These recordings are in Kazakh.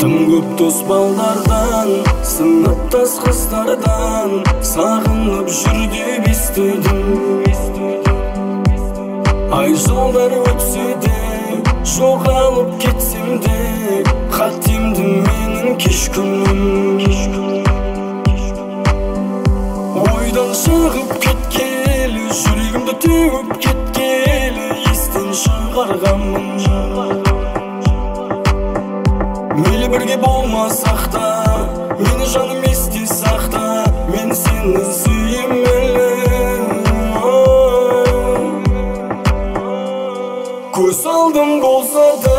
тым көп дос балдардан сыныптас қыздардан сағынып жүр деп естідім. Ай жылдар өтсе де жоғалып кетсем де қатемді менің кеш күнім ойдан шығып кеткелі жүрегімді теуіп кеткелі естен шығарғанмын. Бірге болмасақ та мені жаным есте сақта мен сені сүйемін көз алдым болса да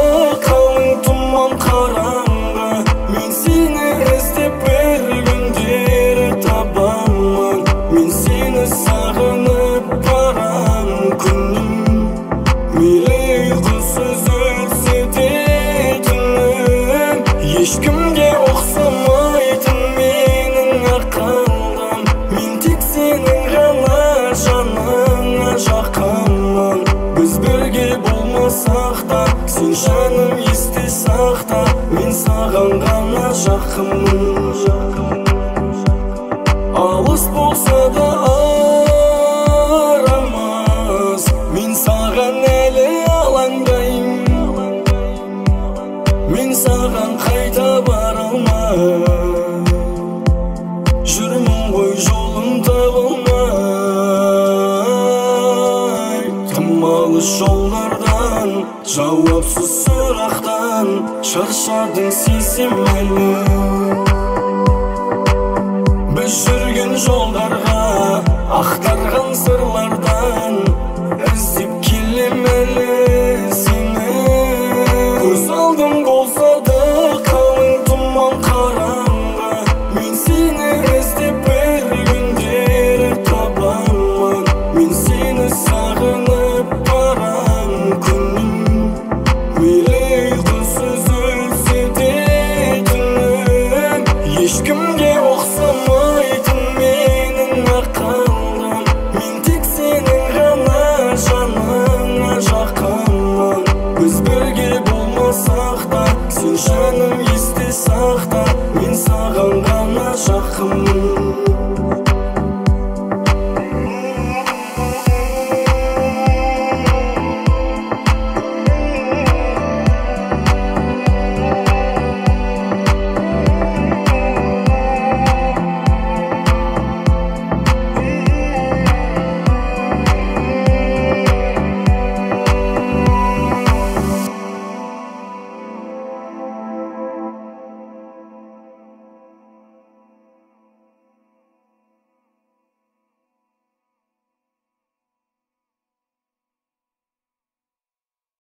ешкімге ұқсамайтын менің ақылым мен тек сенің ғана жаныңа жақынмын біз бірге болмасақ та сен жаным есте сақта мен саған ғана жақынмын алыс болса да алыс жолдардан жауапсыз сұрақтан шаршадың сезем әлі жаным есте сақта мен саған ғана жақынмын